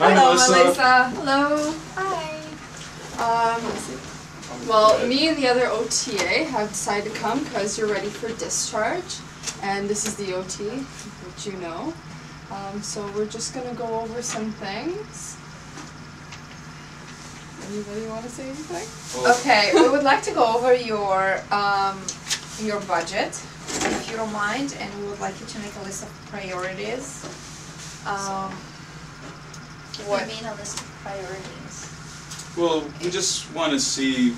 Hi, Hello, Melissa. Melissa. Hello. Hi. Um. Well, me and the other OTA have decided to come because you're ready for discharge, and this is the OT, which you know. Um, so we're just gonna go over some things. Anybody want to say anything? Well, Okay, we would like to go over your, um, your budget, if you don't mind, and we would like you to make a list of priorities. Um, What what, do you mean a list of priorities? Well, we just want to see,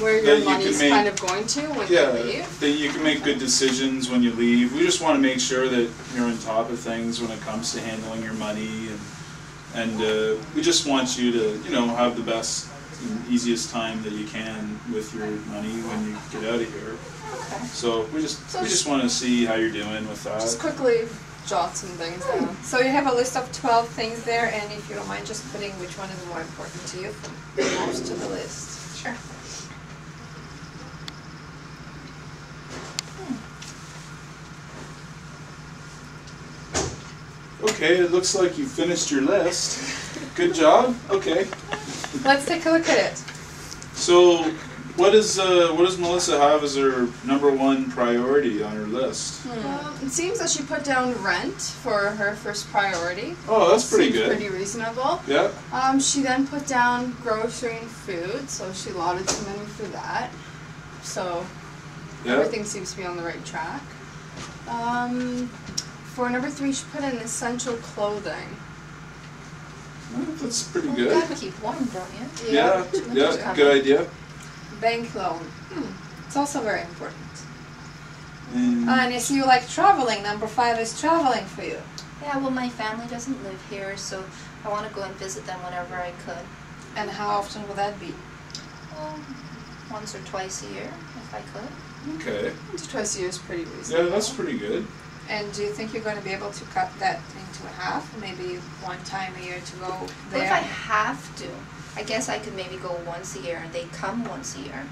Where That your you can money's make- kind of going to when yeah, you leave. that you can make good decisions when you leave. We just want to make sure that you're on top of things when it comes to handling your money, and and uh, we just want you to, you know, have the best and easiest time that you can with your money when you get out of here. okay. So we just So we just- just want to see how you're doing with Just that. quickly jot some things down. So you have a list of twelve things there, and if you don't mind just putting which one is more important to you from most to the list. Sure. Hmm. Okay, it looks like you finished your list. Good job. Okay. Let's take a look at it. So, what is uh, what does Melissa have as her number one priority on her list? Well, it seems that she put down rent for her first priority. Oh, that's pretty Seems good. Pretty reasonable. Yeah. Um, she then put down grocery and food, so she allotted some money for that. So Yeah. everything seems to be on the right track. Um, for number three, she put in essential clothing. Well, that's pretty Well, you good. gotta keep warm, don't you? Yeah. Yeah. Yeah. Good idea. Bank loan. Hmm. It's also very important. And And if you like traveling, number five is traveling for you. Yeah, well, my family doesn't live here, so I want to go and visit them whenever I could. And how often will that be? Well, once or twice a year, if I could. okay. Once or twice a year is pretty reasonable. Yeah, that's pretty good. And do you think you're going to be able to cut that into half? Maybe one time a year to go Well, there? if I have to, I guess I could maybe go once a year, and they come once a year.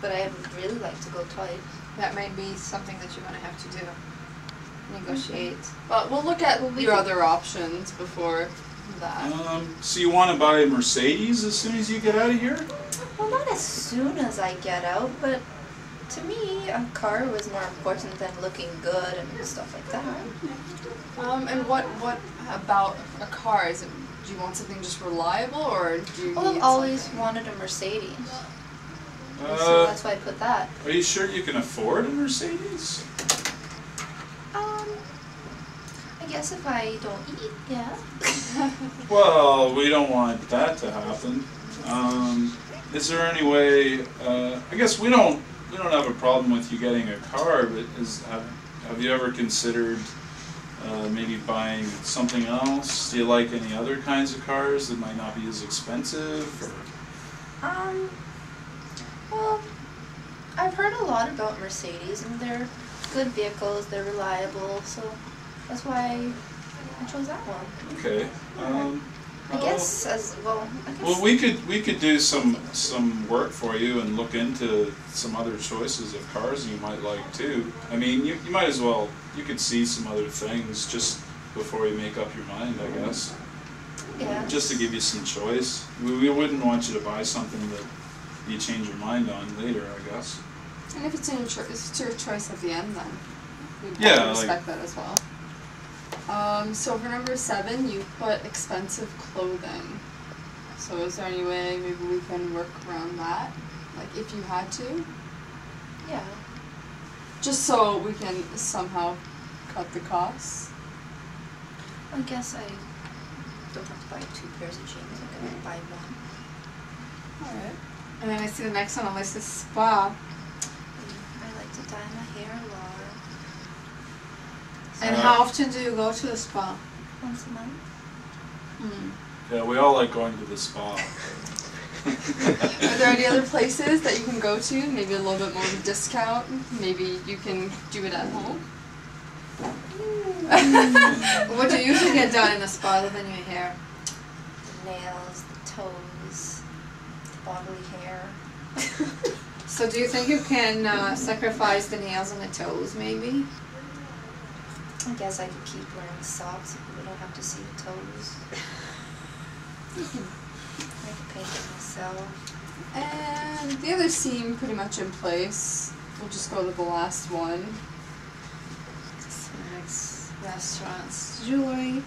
But I would really like to go twice. That may be something that you're going to have to do. Negotiate. But we'll look at Well, we your other options before that. Um, so you want to buy a Mercedes as soon as you get out of here? Well, not as soon as I get out, but to me, a car was more important than looking good and stuff like that. Um, and what what about a car? Is it do you want something just reliable or do you Well, need I've always something? wanted a Mercedes, so Uh, that's why I put that. are you sure you can afford a Mercedes? Um, I guess if I don't eat, yeah. Well, we don't want that to happen. Um, is there any way? Uh, I guess we don't. We don't have a problem with you getting a car, but is have, have you ever considered uh, maybe buying something else? Do you like any other kinds of cars that might not be as expensive? Or? Um, well, I've heard a lot about Mercedes, and they're good vehicles. They're reliable, so that's why I chose that one. Okay. Um, I well- guess as well. Guess Well, we could we could do some some work for you and look into some other choices of cars you might like too. I mean, you, you might as well you could see some other things just before you make up your mind, I guess. yeah. Just to give you some choice. We, we wouldn't want you to buy something that you change your mind on later, I guess. And if it's in your cho- if it's your choice at the end, then we Yeah, yeah, like- respect that as well. Um, so for number seven, you put expensive clothing. So is there any way maybe we can work around that? Like if you had to, yeah. just so we can somehow cut the costs. I guess I don't have to buy two pairs of jeans. I can buy one. Alright. And then I see the next one on the list is spa. I like to dye my hair a lot. And Uh, how often do you go to the spa? Once a month. Hmm. Yeah, we all like going to the spa. Are there any other places that you can go to? Maybe a little bit more of a discount. Maybe you can do it at home. What do you usually get done in the spa other than your hair? The nails, the toes, the bodily hair. So do you think you can uh, sacrifice the nails and the toes maybe? I guess I could keep wearing socks if we don't have to see the toes. I can paint it myself. And the others seem pretty much in place. We'll just go to the last one. Snacks, restaurants, jewelry.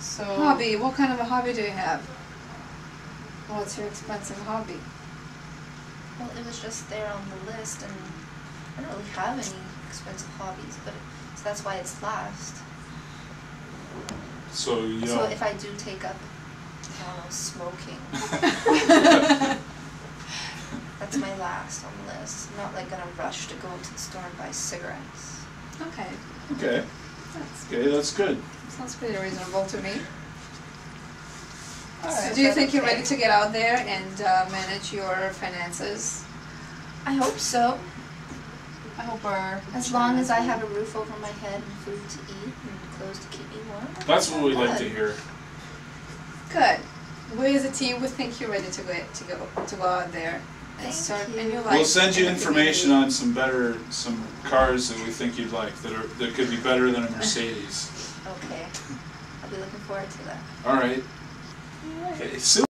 So Hobby, what kind of a hobby do you have? What's your expensive hobby? Well, it was just there on the list, and I don't really have any expensive hobbies, but so that's why it's last. So you So if I do take up, I don't know, smoking, that's my last on the list. I'm not like gonna rush to go into the store and buy cigarettes. Okay, okay. that's, Okay, that's good. sounds pretty reasonable to me. So Alright. do you Is that think you're ready to get out there and uh, manage your finances? I hope so. I hope our As long as I have a roof over my head and food to eat and clothes to keep me warm. That's what we like to hear. Good. We as a team, we think you're ready to go to go to go out there and Thank start a you. new life. We'll send you information on some better, some cars that we think you'd like, that are, that could be better than a Mercedes. Okay. I'll be looking forward to that. All right. Okay, so